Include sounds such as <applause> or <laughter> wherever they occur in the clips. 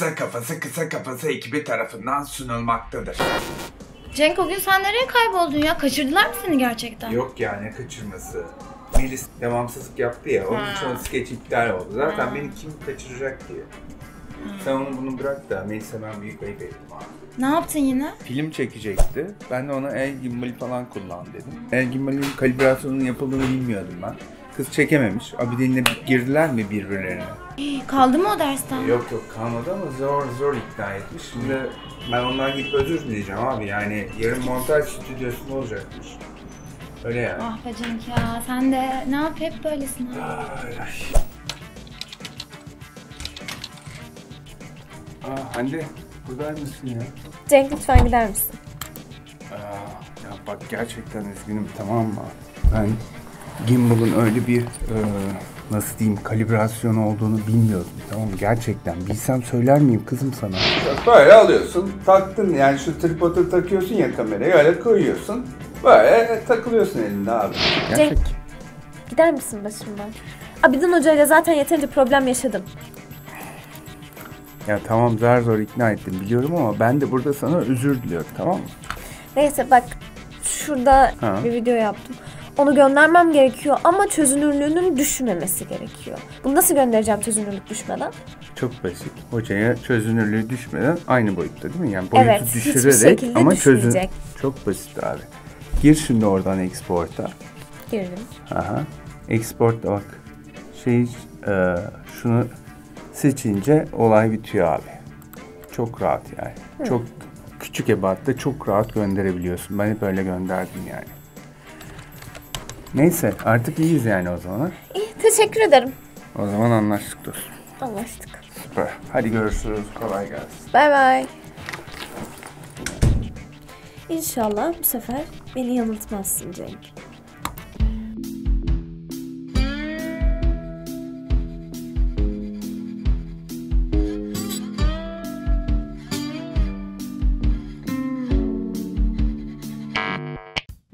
kısa kafası kısa kafası ekibi tarafından sunulmaktadır. Cenk o gün sen nereye kayboldun ya? Kaçırdılar mı seni gerçekten? Yok ya ne kaçırması. Melis devamsızlık yaptı ya, onun için o skeç iptal oldu. Zaten Ha. beni kim kaçıracak diye. Sen onu bunu bırak da Melis'e ben büyük ayıp ettim abi. Ne yaptın yine? Film çekecekti. Ben de ona el gimbali falan kullan dedim. El gimbalinin kalibrasyonunun yapıldığını bilmiyordum ben. Kız çekememiş. Abidin'le girdiler mi birbirlerine? Hii, <gasps> Kaldı mı o dersten? Yok yok kalmadı ama zor zor ikna etmiş. Şimdi ben ondan gidip özür dileyeceğim abi. Yani yarın montaj stüdyosunda olacakmış. Öyle yani. Ah be Cenk ya sen de ne yap hep böylesin. ha. Ay, ay. Aa, Hande burada mısın ya? Cenk lütfen gider misin? Aa, ya bak gerçekten üzgünüm tamam mı? Ben gimbal'ın öyle bir e, nasıl diyeyim kalibrasyon olduğunu bilmiyordum tamam? Gerçekten bilsem söyler miyim kızım sana? Böyle alıyorsun taktın yani şu tripodu takıyorsun ya kamerayı öyle koyuyorsun. Böyle takılıyorsun elinde abi. Cenk gider misin başımdan? Abidin Hoca ile zaten yeterince problem yaşadım. Ya tamam zar zor ikna ettim biliyorum ama ben de burada sana özür diliyorum tamam mı? Neyse bak şurada Ha. bir video yaptım. Onu göndermem gerekiyor ama çözünürlüğünün düşmemesi gerekiyor. Bunu nasıl göndereceğim çözünürlük düşmeden? Çok basit. Hocaya çözünürlüğü düşmeden aynı boyutta değil mi? Yani boyutu Evet, düşürerek ama çözün... Çok basit abi. Gir şimdi oradan export'a. Girdim. Aha. Export'ta bak. Şey e, şunu seçince olay bitiyor abi. Çok rahat yani. Çok küçük ebatta çok rahat gönderebiliyorsun. Ben hep öyle gönderdim yani. Neyse artık iyiyiz yani o zaman. ha? İyi teşekkür ederim. O zaman anlaştık dostum. Anlaştık. Süper. Hadi görüşürüz. Kolay gelsin. Bay bay. İnşallah bu sefer beni yanıltmazsın Cenk.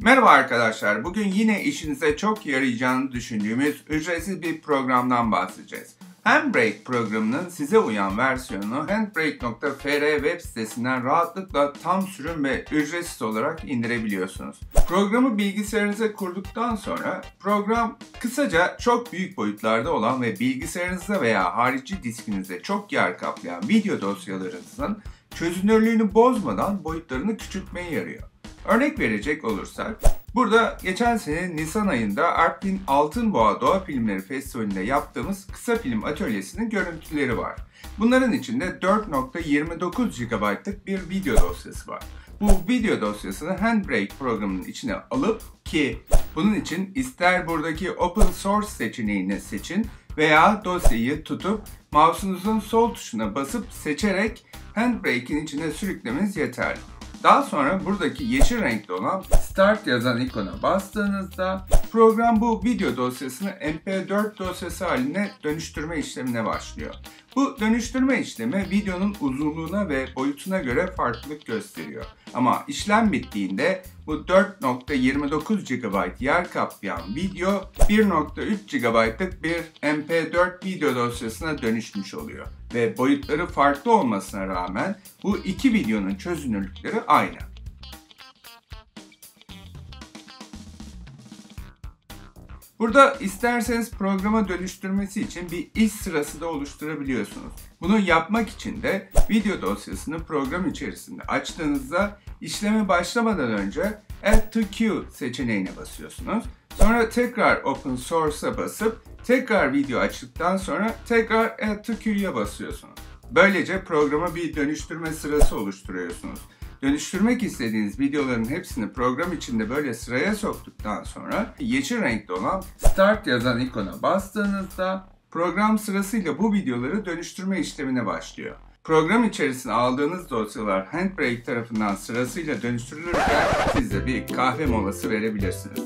Merhaba arkadaşlar. Bugün yine işinize çok yarayacağını düşündüğümüz ücretsiz bir programdan bahsedeceğiz. Handbrake programının size uyan versiyonunu handbrake.fr web sitesinden rahatlıkla tam sürüm ve ücretsiz olarak indirebiliyorsunuz. Programı bilgisayarınıza kurduktan sonra program kısaca çok büyük boyutlarda olan ve bilgisayarınızda veya harici diskinizde çok yer kaplayan video dosyalarınızın çözünürlüğünü bozmadan boyutlarını küçültmeye yarıyor. Örnek verecek olursak, burada geçen sene Nisan ayında Artvin Altınboğa Doğa Filmleri Festivali'nde yaptığımız kısa film atölyesinin görüntüleri var. Bunların içinde 4.29 GB'lık bir video dosyası var. Bu video dosyasını Handbrake programının içine alıp ki bunun için ister buradaki Open Source seçeneğini seçin veya dosyayı tutup mouse'unuzun sol tuşuna basıp seçerek Handbrake'in içine sürüklemeniz yeterli. Daha sonra buradaki yeşil renkli olan Start yazan ikona bastığınızda program bu video dosyasını MP4 dosyası haline dönüştürme işlemine başlıyor. Bu dönüştürme işlemi videonun uzunluğuna ve boyutuna göre farklılık gösteriyor. Ama işlem bittiğinde bu 4.29 GB yer kaplayan video 1.3 GB'lık bir MP4 video dosyasına dönüşmüş oluyor. Ve boyutları farklı olmasına rağmen bu iki videonun çözünürlükleri aynı. Burada isterseniz programa dönüştürmesi için bir iş sırası da oluşturabiliyorsunuz. Bunu yapmak için de video dosyasını program içerisinde açtığınızda işleme başlamadan önce Add to Queue seçeneğine basıyorsunuz. Sonra tekrar Open Source'a basıp tekrar video açtıktan sonra tekrar Add to Queue'ya basıyorsunuz. Böylece programa bir dönüştürme sırası oluşturuyorsunuz. Dönüştürmek istediğiniz videoların hepsini program içinde böyle sıraya soktuktan sonra yeşil renkli olan Start yazan ikona bastığınızda program sırasıyla bu videoları dönüştürme işlemine başlıyor. Program içerisine aldığınız dosyalar Handbrake tarafından sırasıyla dönüştürülürken siz de bir kahve molası verebilirsiniz.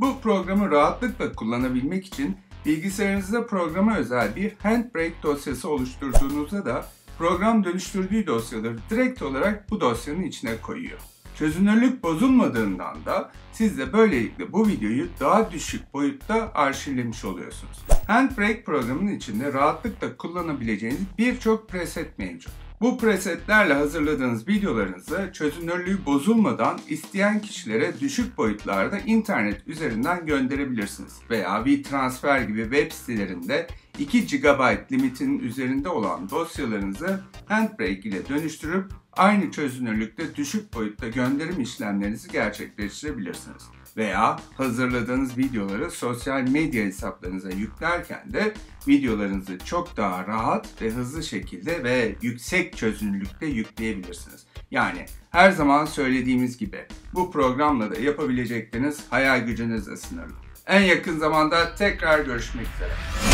Bu programı rahatlıkla kullanabilmek için bilgisayarınızda programa özel bir Handbrake dosyası oluşturduğunuzda da program dönüştürdüğü dosyaları direkt olarak bu dosyanın içine koyuyor. Çözünürlük bozulmadığından da siz de böylelikle bu videoyu daha düşük boyutta arşivlemiş oluyorsunuz. Handbrake programının içinde rahatlıkla kullanabileceğiniz birçok preset mevcut. Bu presetlerle hazırladığınız videolarınızı çözünürlüğü bozulmadan isteyen kişilere düşük boyutlarda internet üzerinden gönderebilirsiniz. Veya WeTransfer gibi web sitelerinde 2 GB limitinin üzerinde olan dosyalarınızı Handbrake ile dönüştürüp aynı çözünürlükte düşük boyutta gönderim işlemlerinizi gerçekleştirebilirsiniz. Veya hazırladığınız videoları sosyal medya hesaplarınıza yüklerken de videolarınızı çok daha rahat ve hızlı şekilde ve yüksek çözünürlükte yükleyebilirsiniz. Yani her zaman söylediğimiz gibi bu programla da yapabilecekleriniz hayal gücünüzle sınırlı. En yakın zamanda tekrar görüşmek üzere.